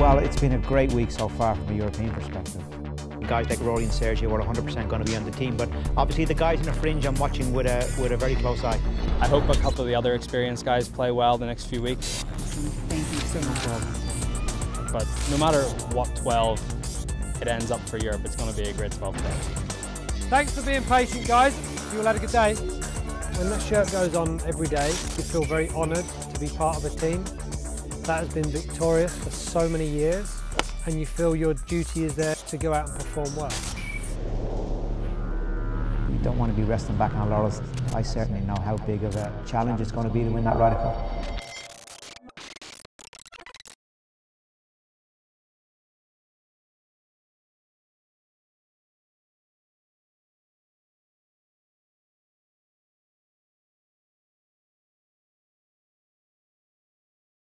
Well, it's been a great week so far from a European perspective. Guys like Rory and Sergio are 100% going to be on the team, but obviously the guys in the fringe I'm watching with a, with a very close eye. I hope a couple of the other experienced guys play well the next few weeks. Thank you so much. But no matter what 12 it ends up for Europe, it's going to be a great 12 day. Thanks for being patient, guys. You all had a good day. When that shirt goes on every day, you feel very honoured to be part of a team that has been victorious for so many years, and you feel your duty is there to go out and perform well. You don't want to be resting back on laurels. I certainly know how big of a challenge it's going to be to win that Ryder Cup.